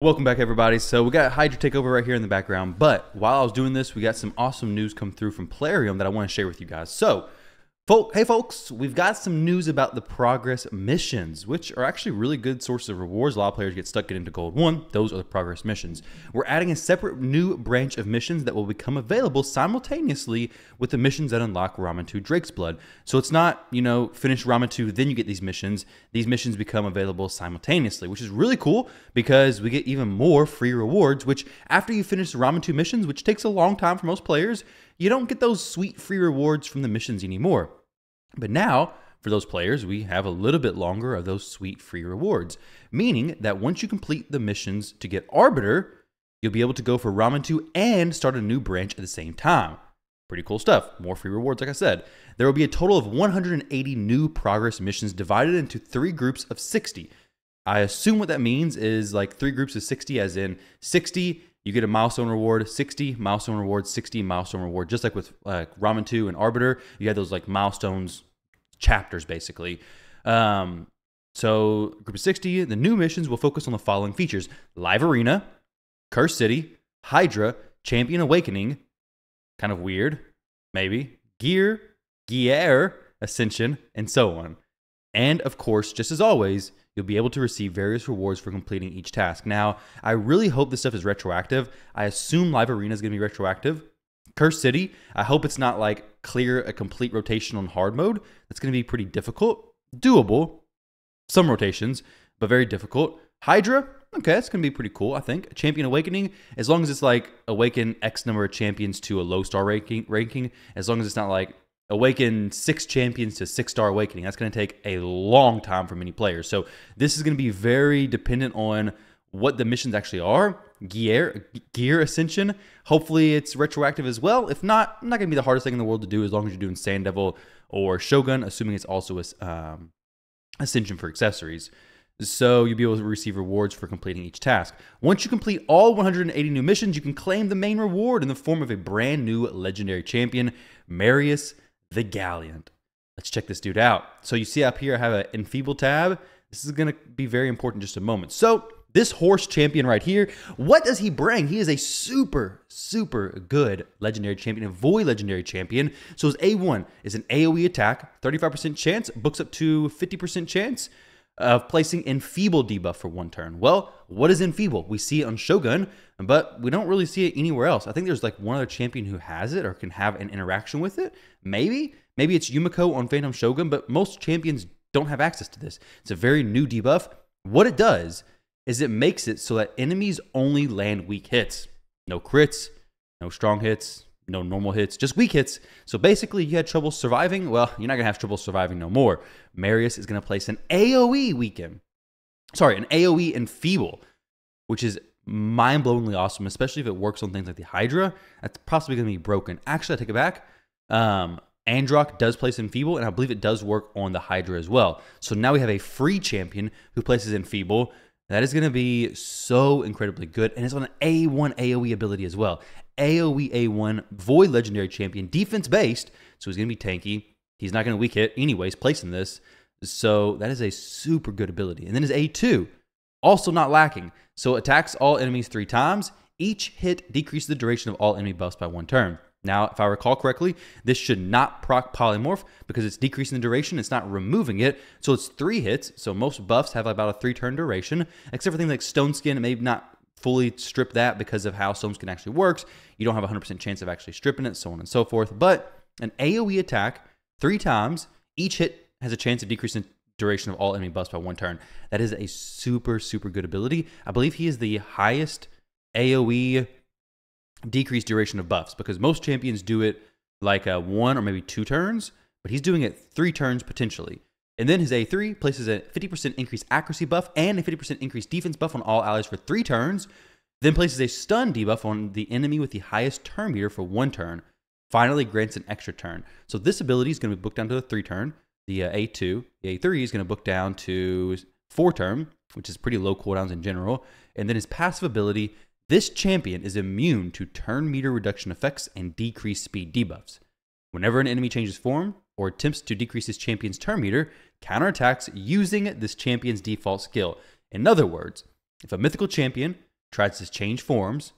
Welcome back, everybody. So we got Hydra Takeover right here in the background, but while I was doing this, we got some awesome news come through from Plarium that I want to share with you guys. So hey folks, we've got some news about the progress missions, which are actually really good sources of rewards. A lot of players get stuck into gold one. Those are the progress missions. We're adding a separate new branch of missions that will become available simultaneously with the missions that unlock Ramantu Drakesblood. So it's not, you know, finish Ramantu, then you get these missions. These missions become available simultaneously, which is really cool because we get even more free rewards, which after you finish the Ramen 2 missions, which takes a long time for most players, you don't get those sweet free rewards from the missions anymore. But now, for those players, we have a little bit longer of those sweet free rewards, meaning that once you complete the missions to get Arbiter, you'll be able to go for Ramantu and start a new branch at the same time. Pretty cool stuff. More free rewards, like I said. There will be a total of 180 new progress missions divided into three groups of 60. I assume what that means is like three groups of 60, as in 60, you get a milestone reward, 60 milestone reward, 60 milestone reward. Just like with like Ramantu and Arbiter, you had those like milestones chapters basically. Um, so, group of 60, the new missions will focus on the following features Live Arena, Curse City, Hydra, Champion Awakening, kind of weird, maybe, Gear, Gear, Ascension, and so on. And of course, just as always, you'll be able to receive various rewards for completing each task. Now, I really hope this stuff is retroactive. I assume Live Arena is going to be retroactive. Curse City, I hope it's not like clear a complete rotation on hard mode. That's going to be pretty difficult. Doable, some rotations, but very difficult. Hydra, okay, that's going to be pretty cool, I think. Champion Awakening, as long as it's like awaken X number of champions to a low star ranking, ranking as long as it's not like awaken six champions to six star awakening. That's going to take a long time for many players. So this is going to be very dependent on what the missions actually are. Gear, gear ascension. Hopefully it's retroactive as well. If not, not going to be the hardest thing in the world to do as long as you're doing Sand Devil or Shogun, assuming it's also a um, ascension for accessories. So you'll be able to receive rewards for completing each task. Once you complete all 180 new missions, you can claim the main reward in the form of a brand new legendary champion, Marius the Gallant. Let's check this dude out. So you see up here, I have an enfeeble tab. This is going to be very important just a moment. So this horse champion right here, what does he bring? He is a super, super good legendary champion, a void legendary champion. So his A1 is an AoE attack, 35% chance, books up to 50% chance of placing Enfeeble debuff for one turn. Well, what is Enfeeble? We see it on Shogun, but we don't really see it anywhere else. I think there's like one other champion who has it or can have an interaction with it. Maybe. Maybe it's Yumiko on Phantom Shogun, but most champions don't have access to this. It's a very new debuff. What it does is it makes it so that enemies only land weak hits. No crits, no strong hits, no normal hits, just weak hits. So basically, you had trouble surviving. Well, you're not going to have trouble surviving no more. Marius is going to place an AoE weaken. Sorry, an AoE enfeeble, which is mind blowingly awesome, especially if it works on things like the Hydra. That's possibly going to be broken. Actually, I take it back. Um, Androc does place Enfeeble, and I believe it does work on the Hydra as well. So now we have a free champion who places Enfeeble. That is going to be so incredibly good, and it's on an A1 AoE ability as well. AoE A1 Void Legendary Champion, defense based, so he's going to be tanky. He's not going to weak hit anyways, placing this. So that is a super good ability. And then his A2, also not lacking. So attacks all enemies three times. Each hit decreases the duration of all enemy buffs by one turn. Now, if I recall correctly, this should not proc polymorph because it's decreasing the duration. It's not removing it. So it's three hits. So most buffs have about a three turn duration, except for things like Stone Skin. It may not fully strip that because of how Stone Skin actually works. You don't have a 100% chance of actually stripping it, so on and so forth. But an AoE attack three times, each hit has a chance of decreasing the duration of all enemy buffs by one turn. That is a super, super good ability. I believe he is the highest AoE decreased duration of buffs because most champions do it like a one or maybe two turns, but he's doing it three turns potentially. And then his A3 places a 50% increased accuracy buff and a 50% increased defense buff on all allies for three turns, then places a stun debuff on the enemy with the highest turn meter for one turn. Finally, grants an extra turn. So this ability is going to be booked down to a three turn. The uh, A2, the A3 is going to book down to four turn, which is pretty low cooldowns in general. And then his passive ability this champion is immune to turn meter reduction effects and decreased speed debuffs. Whenever an enemy changes form or attempts to decrease his champion's turn meter, counterattacks using this champion's default skill. In other words, if a mythical champion tries to change forms,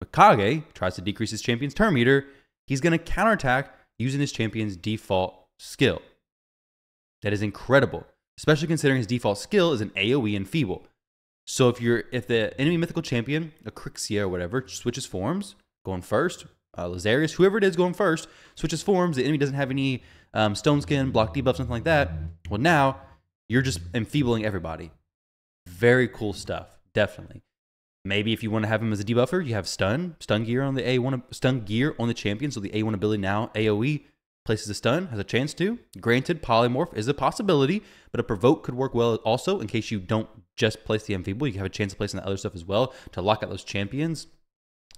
but Kage tries to decrease his champion's turn meter. He's going to counterattack using his champion's default skill. That is incredible, especially considering his default skill is an AoE enfeeble. So if you're if the enemy mythical champion, a Crixia or whatever, switches forms, going first, uh, Lazarius, whoever it is going first, switches forms, the enemy doesn't have any um, stone skin, block debuff, something like that. Well, now you're just enfeebling everybody. Very cool stuff, definitely. Maybe if you want to have him as a debuffer, you have stun, stun gear on the A1, stun gear on the champion. So the A1 ability now, AoE, places a stun, has a chance to. Granted, polymorph is a possibility, but a provoke could work well also in case you don't just place the enfeeble. You have a chance to place placing the other stuff as well to lock out those champions.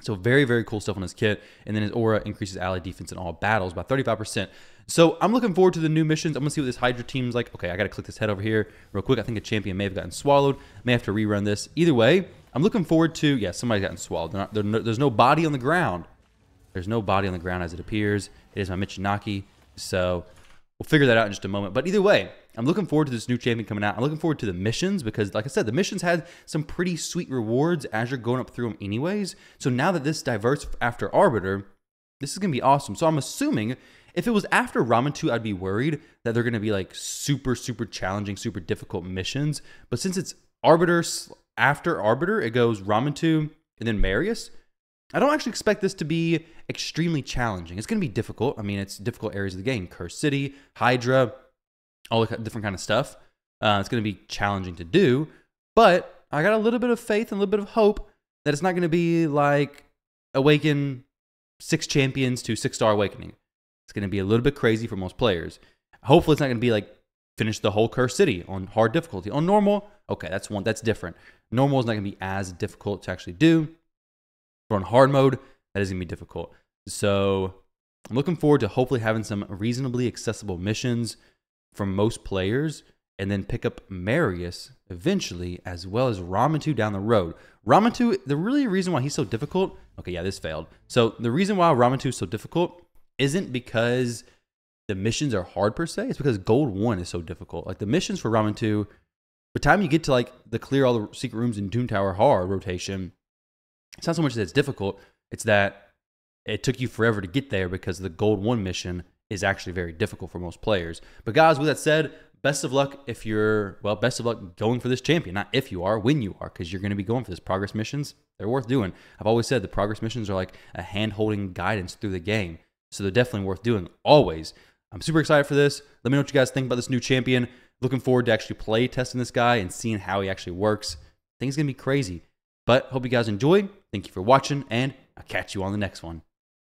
So very, very cool stuff on his kit. And then his aura increases ally defense in all battles by 35%. So I'm looking forward to the new missions. I'm gonna see what this Hydra team's like. Okay, I gotta click this head over here real quick. I think a champion may have gotten swallowed. May have to rerun this. Either way, I'm looking forward to. Yeah, somebody's gotten swallowed. Not, no, there's no body on the ground. There's no body on the ground as it appears. It is my Michinaki. So we'll figure that out in just a moment. But either way, I'm looking forward to this new champion coming out. I'm looking forward to the missions because, like I said, the missions had some pretty sweet rewards as you're going up through them, anyways. So now that this diverts after Arbiter, this is gonna be awesome. So I'm assuming if it was after Ramantu, I'd be worried that they're gonna be like super, super challenging, super difficult missions. But since it's Arbiter after Arbiter, it goes Ramantu and then Marius. I don't actually expect this to be extremely challenging. It's going to be difficult. I mean, it's difficult areas of the game. Curse City, Hydra, all the different kind of stuff. Uh, it's going to be challenging to do, but I got a little bit of faith and a little bit of hope that it's not going to be like Awaken six champions to six star awakening. It's going to be a little bit crazy for most players. Hopefully, it's not going to be like finish the whole Curse City on hard difficulty. On normal, okay, that's one that's different. Normal is not going to be as difficult to actually do. On hard mode, that is going to be difficult. So I'm looking forward to hopefully having some reasonably accessible missions from most players and then pick up Marius eventually, as well as Ramen down the road. Ramen the really reason why he's so difficult, okay, yeah, this failed. So the reason why Ramen is so difficult isn't because the missions are hard per se, it's because Gold 1 is so difficult. Like the missions for Ramantu, by the time you get to like the clear all the secret rooms in Doom Tower hard rotation, it's not so much that it's difficult, it's that it took you forever to get there because the Gold 1 mission is actually very difficult for most players. But guys, with that said, best of luck if you're well, best of luck going for this champion. Not if you are, when you are, because you're going to be going for this progress missions. They're worth doing. I've always said the progress missions are like a hand-holding guidance through the game, so they're definitely worth doing. Always. I'm super excited for this. Let me know what you guys think about this new champion. Looking forward to actually play testing this guy and seeing how he actually works. It's gonna be crazy. But hope you guys enjoyed. Thank you for watching, and I'll catch you on the next one.